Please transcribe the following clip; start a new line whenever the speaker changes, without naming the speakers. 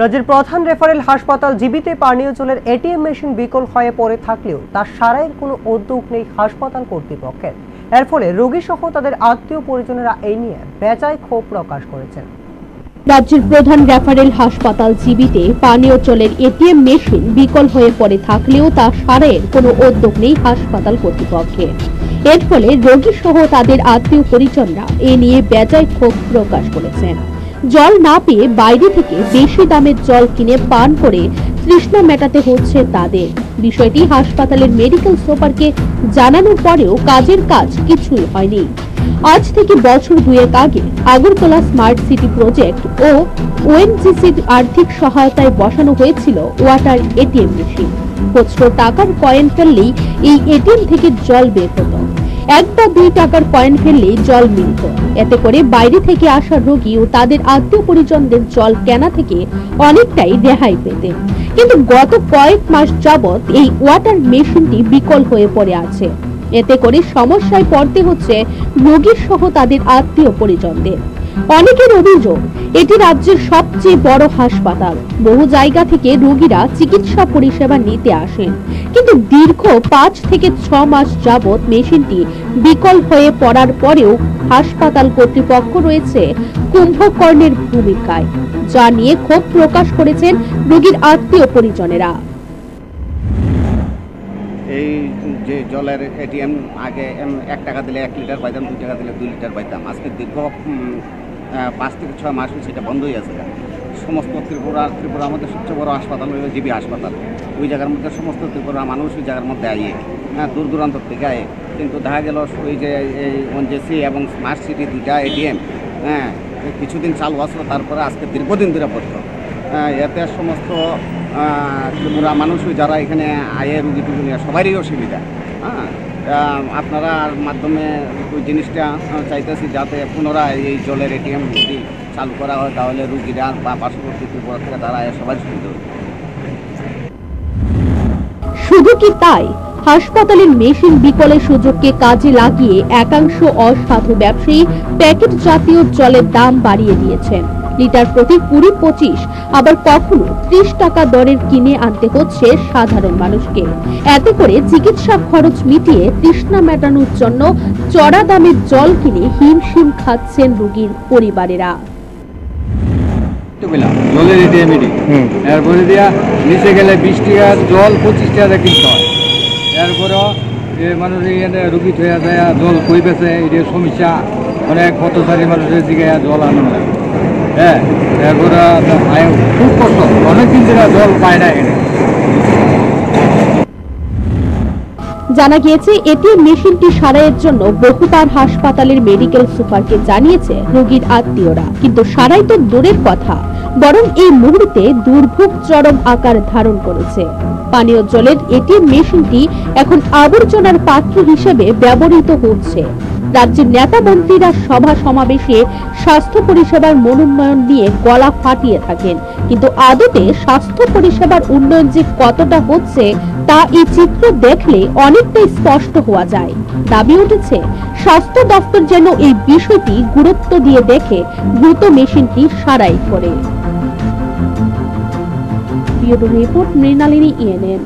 রাজ্যের প্রধান রেফারেল হাসপাতাল জীবিতে পানীয় জলের এটিএম মেশিন বিকল হয়ে পড়ে থাকলেও তার সারাইয়ের কোনো উদ্যোগ নেই হাসপাতাল কর্তৃপক্ষের। এর ফলে রোগী সহ তাদের আত্মীয় পরিজনেরা এই নিয়ে বেজায় ক্ষোভ প্রকাশ করেছেন।
রাজ্যের প্রধান রেফারেল হাসপাতাল জিবিতে পানীয় জলের এটিএম মেশিন বিকল হয়ে পড়ে থাকলেও তা সারাইয়ের কোনো উদ্যোগ নেই হাসপাতাল কর্তৃপক্ষের। এর ফলে রোগী সহ তাদের আত্মীয় পরিজনরা এ নিয়ে বেজায় ক্ষোভ প্রকাশ করেছেন। জল না পেয়ে বাইরে থেকে বেশি দামের জল কিনে পান করে তৃষ্ণা মেটাতে হচ্ছে তাদের। বিষয়টি হাসপাতালের মেডিকেল সুপারকে জানানোর পরেও কাজের কাজ কিছুই হয়নি। আজ থেকে বছর দুয়েক আগে আগরতলা স্মার্ট সিটি প্রজেক্ট ও ওএনজিসির আর্থিক সহায়তায় বসানো হয়েছিল ওয়াটার এটিএম মেশিন। খুচরো টাকার কয়েন ফেললেই এই এটিএম থেকে জল বের হতো। এক বা দুই টাকার কয়েন ফেললেই জল মিলত। এতে করে বাইরে থেকে আসা রোগী ও তাদের আত্মীয় পরিজনদের জল কেনা থেকে অনেকটাই রেহাই পেতেন কিন্তু গত কয়েক মাস যাবৎ এই ওয়াটার মেশিনটি বিকল হয়ে পড়ে আছে। এতে করে সমস্যায় পড়তে হচ্ছে রোগীর সহ তাদের আত্মীয় পরিজনদের অনেকের অভিযোগ, এটি রাজ্যের সবচেয়ে বড় হাসপাতাল। বহু জায়গা থেকে রোগীরা চিকিৎসা পরিষেবা নিতে আসেন। কিন্তু দীর্ঘ পাঁচ থেকে ছ মাস যাবৎ মেশিনটি বিকল হয়ে পড়ার পরেও হাসপাতাল কর্তৃপক্ষ রয়েছে কুম্ভকর্ণের ভূমিকায়, যা নিয়ে ক্ষোভ প্রকাশ করেছেন রোগীর আত্মীয় পরিজনেরা।
এই যে জলের এটিএম আগে এক টাকা দিলে এক লিটার পাইতাম দুই টাকা দিলে দুই লিটার পাইতাম। আজকে দীর্ঘ পাঁচ থেকে ছয় মাস সেটা বন্ধই আছে। সমস্ত ত্রিপুরা ত্রিপুরার মধ্যে সবচেয়ে বড় হাসপাতাল হলো জিবি হাসপাতাল। ওই জায়গার মধ্যে সমস্ত ত্রিপুরা মানুষ ওই জায়গার মধ্যে আইয়ে হ্যাঁ দূর দূরান্ত থেকে আয়ে কিন্তু দেখা গেল ওই যে এই ওনজেসি এবং স্মার্ট সিটি দুইটা এটিএম হ্যাঁ কিছুদিন চালু আসলো তারপরে আজকে দীর্ঘদিন ধরে পড়তো আহ, এতে সমস্ত ত্রিপুরা মানুষ যারা এখানে আয়ে রুগী টুগি সবারই অসুবিধা। হ্যাঁ? আহ, আপনারার মাধ্যমে ওই জিনিসটা চাইতেছি যাতে পুনরায় এই জলের এটিএম যদি চালু করা হয় তাহলে রুগীরা বা পার্শ্ববর্তী ত্রিপুরা থেকে তারা সবাই সুবিধা
শুধু কি তাই? হাসপাতালের মেশিন বিকলের সুযোগকে কাজে লাগিয়ে একাংশ অসাধু ব্যবসায়ী প্যাকেট জাতীয় জলের দাম বাড়িয়ে দিয়েছেন। লিটার প্রতি কুড়ি পঁচিশ আবার কখনো ত্রিশ টাকা দরের কিনে আনতে হচ্ছে সাধারণ মানুষকে। এতে করে চিকিৎসা খরচ মিটিয়ে তৃষ্ণা মেটানোর জন্য চড়া দামের জল কিনে হিমশিম খাচ্ছেন রোগীর পরিবারেরা।
এরপরে দিয়া নিচে গেলে বিশ টাকার জল পঁচিশ টাকা কিনতে হয়। এরপরেও এ মানুষ এখানে রুগী হয়ে যায় জল কই পেছে এটা সমস্যা অনেক পথচারী মানুষের দিকে জল আনা হয় হ্যাঁ খুব কষ্ট। অনেক দিন ধরে জল পায় না এখানে।
জানা গিয়েছে, এটিএম মেশিনটি সারাইয়ের জন্য বহুবার হাসপাতালের মেডিকেল সুপারকে জানিয়েছে রোগীর আত্মীয়রা। কিন্তু সারাই তো দূরের কথা, বরং এই মুহূর্তে দুর্ভোগ চরম আকার ধারণ করেছে। পানীয় জলের এটিএম মেশিনটি এখন আবর্জনার পাত্র হিসেবে ব্যবহৃত হচ্ছে। রাজ্যের নেতা মন্ত্রীরা সভা সমাবেশে স্বাস্থ্য পরিষেবার মনোন্নয়ন নিয়ে গলা ফাটিয়ে থাকেন। কিন্তু আদতে স্বাস্থ্য পরিষেবার উন্নয়ন যে কতটা হচ্ছে, তা এই চিত্র দেখলে অনেকটাই স্পষ্ট হওয়া যায়। দাবি উঠেছে, স্বাস্থ্য দপ্তর যেন এই বিষয়টি গুরুত্ব দিয়ে দেখে, দ্রুত মেশিনটি সারাই করে। Report, Mrinalini ENN